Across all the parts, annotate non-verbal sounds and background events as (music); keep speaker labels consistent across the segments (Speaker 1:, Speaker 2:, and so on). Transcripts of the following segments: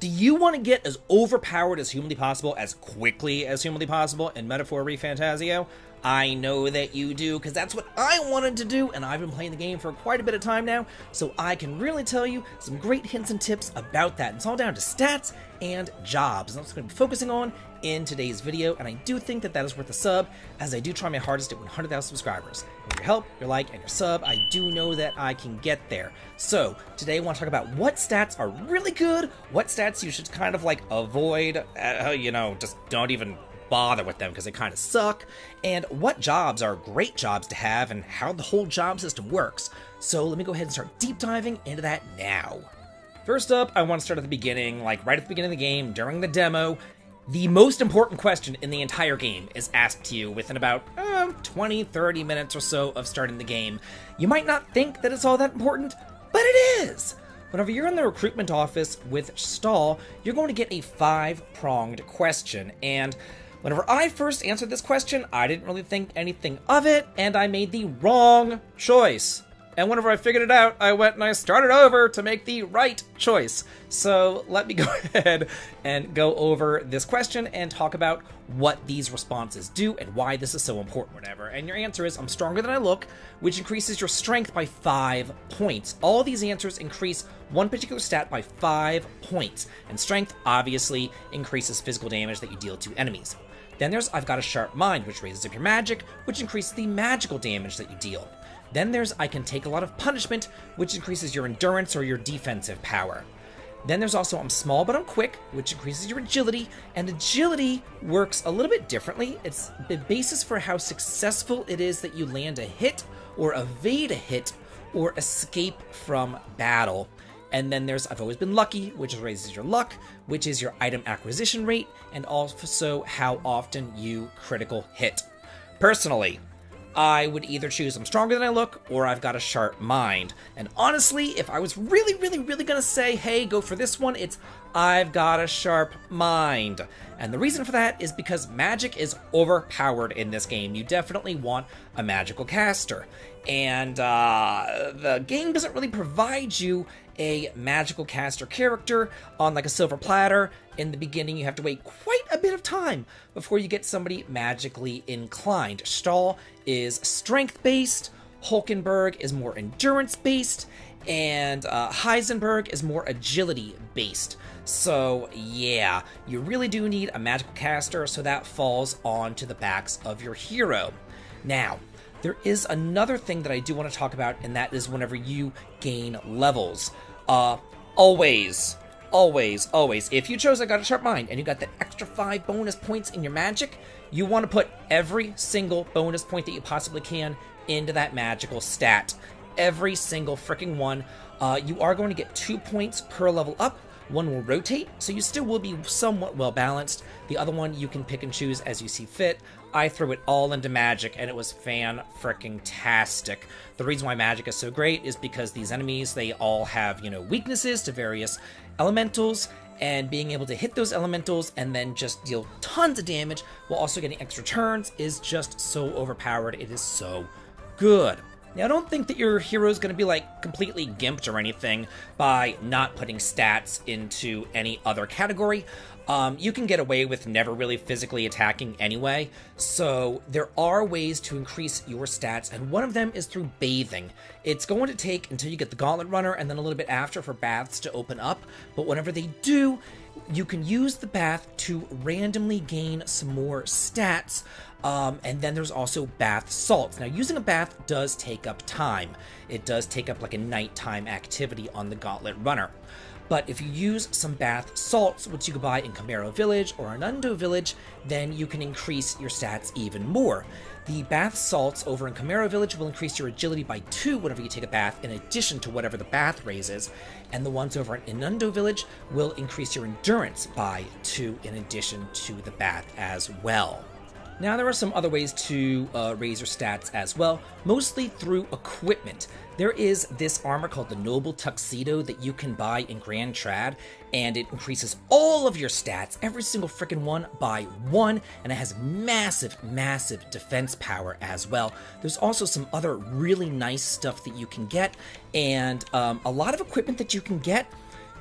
Speaker 1: Do you want to get as overpowered as humanly possible, as quickly as humanly possible in Metaphor ReFantazio? I know that you do, because that's what I wanted to do, and I've been playing the game for quite a bit of time now, so I can really tell you some great hints and tips about that. It's all down to stats and jobs, and that's what I'm going to be focusing on in today's video, and I do think that that is worth a sub, as I do try my hardest at 100,000 subscribers. With your help, your like, and your sub, I do know that I can get there. So, today I want to talk about what stats are really good, what stats you should kind of like avoid, uh, you know, just don't even bother with them because they kind of suck, and what jobs are great jobs to have, and how the whole job system works. So let me go ahead and start deep diving into that now. First up, I want to start at the beginning, like right at the beginning of the game, during the demo. The most important question in the entire game is asked to you within about uh, 20 30 minutes or so of starting the game. You might not think that it's all that important, but it is! Whenever you're in the recruitment office with Strohl, you're going to get a five pronged question, and Whenever I first answered this question, I didn't really think anything of it, and I made the wrong choice. And whenever I figured it out, I went and I started over to make the right choice. So let me (laughs) go ahead and go over this question and talk about what these responses do and why this is so important, whatever. And your answer is I'm stronger than I look, which increases your strength by five points. All these answers increase one particular stat by five points. And strength obviously increases physical damage that you deal to enemies. Then there's I've got a sharp mind, which raises up your magic, which increases the magical damage that you deal. Then there's I can take a lot of punishment, which increases your endurance or your defensive power. Then there's also I'm small but I'm quick, which increases your agility, and agility works a little bit differently. It's the basis for how successful it is that you land a hit or evade a hit or escape from battle. And then there's I've always been lucky, which raises your luck, which is your item acquisition rate, and also how often you critical hit. Personally, I would either choose I'm stronger than I look or I've got a sharp mind. And honestly, if I was really, really, really gonna say, hey, go for this one, it's I've got a sharp mind. And the reason for that is because magic is overpowered in this game. You definitely want a magical caster. And uh, the game doesn't really provide you a magical caster character on like a silver platter. In the beginning, you have to wait quite a bit of time before you get somebody magically inclined. Strohl is strength based, Hulkenberg is more endurance based, and uh, Heisenberg is more agility based. So, yeah, you really do need a magical caster, so that falls onto the backs of your hero. Now, there is another thing that I do want to talk about, and that is whenever you gain levels. Uh, always, always, always, if you chose I Got a Sharp Mind and you got that extra five bonus points in your magic, you want to put every single bonus point that you possibly can into that magical stat. Every single freaking one. Uh, you are going to get two points per level up. One will rotate, so you still will be somewhat well balanced. The other one you can pick and choose as you see fit. I threw it all into magic and it was fan freaking tastic. The reason why magic is so great is because these enemies, they all have, you know, weaknesses to various elementals and being able to hit those elementals and then just deal tons of damage while also getting extra turns is just so overpowered. It is so good. Now, I don't think that your hero is going to be like completely gimped or anything by not putting stats into any other category. Um, you can get away with never really physically attacking anyway, so there are ways to increase your stats, and one of them is through bathing. It's going to take until you get the Gauntlet Runner and then a little bit after for baths to open up, but whenever they do, you can use the bath to randomly gain some more stats. Um, and then there's also bath salts. Now, using a bath does take up time. It does take up like a nighttime activity on the Gauntlet Runner. But if you use some bath salts, which you can buy in Camaro Village or Anundo Village, then you can increase your stats even more. The bath salts over in Camaro Village will increase your agility by 2 whenever you take a bath, in addition to whatever the bath raises, and the ones over in Anundo Village will increase your endurance by 2 in addition to the bath as well. Now, there are some other ways to uh, raise your stats as well, mostly through equipment. There is this armor called the Noble Tuxedo that you can buy in Grand Trad, and it increases all of your stats, every single freaking one, by one, and it has massive, massive defense power as well. There's also some other really nice stuff that you can get, and um, a lot of equipment that you can get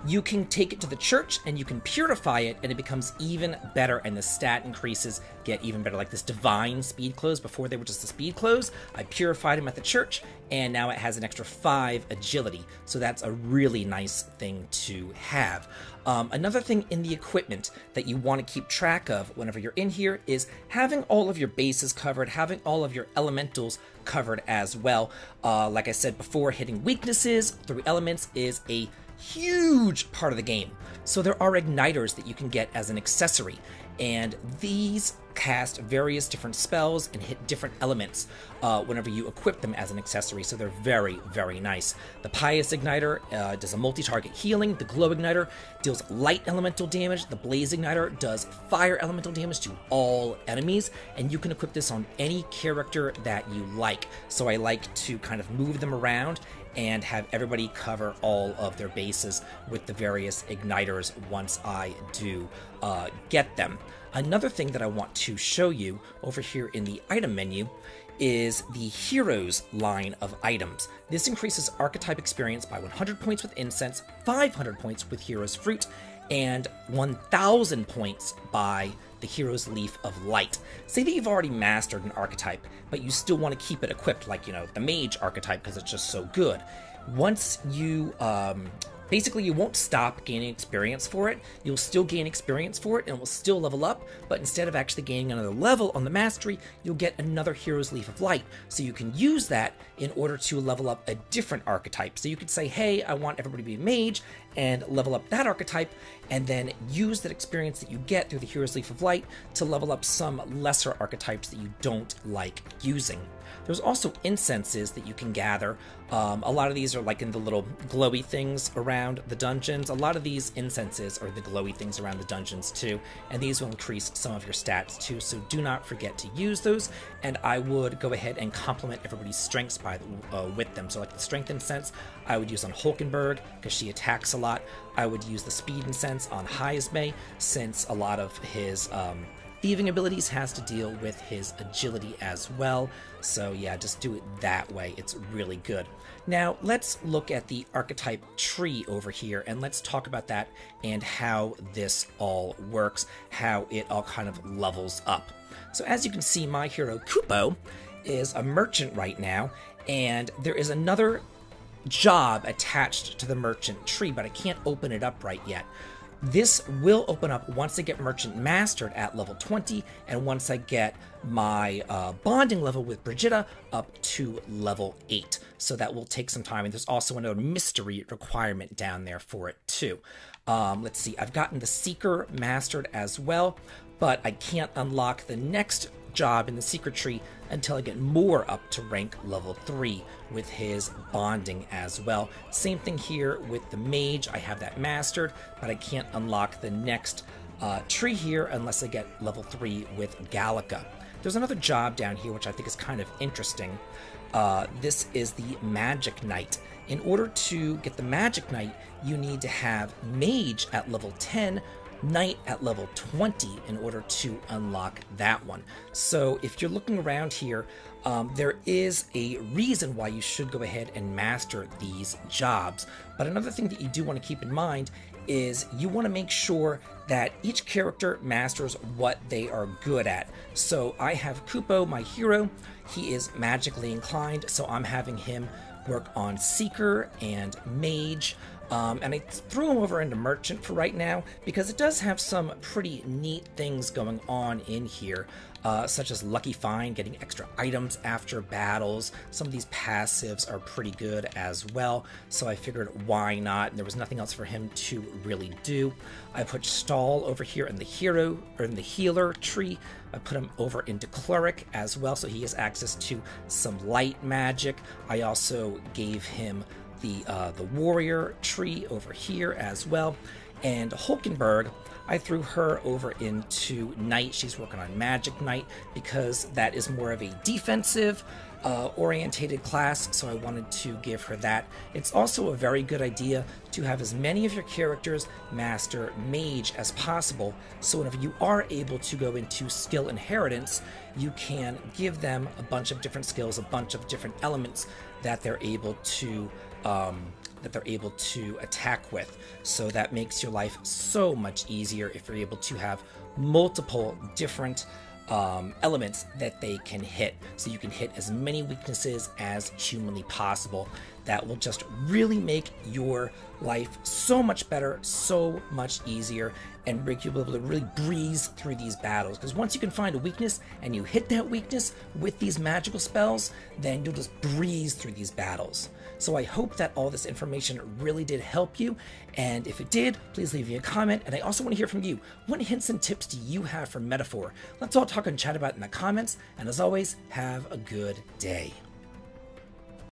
Speaker 1: you can take it to the church and you can purify it and it becomes even better and the stat increases get even better. Like this divine speed clothes before they were just the speed clothes i purified them at the church and now it has an extra five agility. So that's a really nice thing to have. Um, another thing in the equipment that you want to keep track of whenever you're in here is having all of your bases covered having all of your elementals covered as well. Uh, like i said before hitting weaknesses through elements is a huge part of the game. So there are igniters that you can get as an accessory, and these cast various different spells and hit different elements uh, whenever you equip them as an accessory. So they're very, very nice. The Pious Igniter uh, does a multi-target healing. The Glow Igniter deals light elemental damage. The Blaze Igniter does fire elemental damage to all enemies, and you can equip this on any character that you like. So I like to kind of move them around and have everybody cover all of their bases with the various igniters once I do uh, get them. Another thing that I want to show you over here in the item menu is the Heroes line of items. This increases archetype experience by 100 points with Incense, 500 points with Heroes Fruit, and 1000 points by the Hero's Leaf of Light. Say that you've already mastered an archetype, but you still want to keep it equipped, like, you know, the Mage archetype, because it's just so good. Once you um, Basically, you won't stop gaining experience for it. You'll still gain experience for it and it will still level up, but instead of actually gaining another level on the mastery, you'll get another Hero's Leaf of Light. So you can use that in order to level up a different archetype. So you could say, hey, I want everybody to be a mage and level up that archetype, and then use that experience that you get through the Hero's Leaf of Light to level up some lesser archetypes that you don't like using. There's also incenses that you can gather. Um, a lot of these are like in the little glowy things around the dungeons. A lot of these incenses are the glowy things around the dungeons too, and these will increase some of your stats too, so do not forget to use those, and I would go ahead and complement everybody's strengths by the, uh, with them. So like the strength incense, I would use on Hulkenberg, because she attacks a lot. I would use the speed incense on Heismay, since a lot of his um, thieving abilities has to deal with his agility as well. So yeah, just do it that way. It's really good. Now let's look at the archetype tree over here and let's talk about that and how this all works, how it all kind of levels up. So as you can see, my hero Kupo is a merchant right now, and there is another job attached to the merchant tree, but I can't open it up right yet. This will open up once I get Merchant Mastered at level 20, and once I get my uh, bonding level with Brigitta up to level 8. So that will take some time, and there's also another mystery requirement down there for it too. Um, let's see, I've gotten the Seeker Mastered as well, but I can't unlock the next job in the Seeker tree until I get more up to rank level 3 with his bonding as well. Same thing here with the mage, I have that mastered, but I can't unlock the next uh, tree here unless I get level 3 with Gallica. There's another job down here which I think is kind of interesting. Uh, this is the Magic Knight. In order to get the Magic Knight, you need to have Mage at level 10 Knight at level 20 in order to unlock that one. So if you're looking around here, um, there is a reason why you should go ahead and master these jobs. But another thing that you do want to keep in mind is you want to make sure that each character masters what they are good at. So I have Kupo, my hero. He is magically inclined, so I'm having him work on Seeker and Mage. Um, and I threw him over into Merchant for right now because it does have some pretty neat things going on in here, uh, such as Lucky Find, getting extra items after battles. Some of these passives are pretty good as well, so I figured why not? And there was nothing else for him to really do. I put Strohl over here in the hero or in the healer tree. I put him over into Cleric as well, so he has access to some light magic. I also gave him the uh, the warrior tree over here as well. And Hulkenberg, I threw her over into Knight. She's working on Magic Knight because that is more of a defensive uh, orientated class, so I wanted to give her that. It's also a very good idea to have as many of your characters master Mage as possible, so whenever you are able to go into skill inheritance, you can give them a bunch of different skills, a bunch of different elements that they're able to um, that they're able to attack with. So that makes your life so much easier if you're able to have multiple different um, elements that they can hit. So you can hit as many weaknesses as humanly possible. That will just really make your life so much better, so much easier, and make you able to really breeze through these battles. Because once you can find a weakness and you hit that weakness with these magical spells, then you'll just breeze through these battles. So I hope that all this information really did help you. And if it did, please leave me a comment. And I also want to hear from you. What hints and tips do you have for Metaphor? Let's all talk and chat about it in the comments. And as always, have a good day.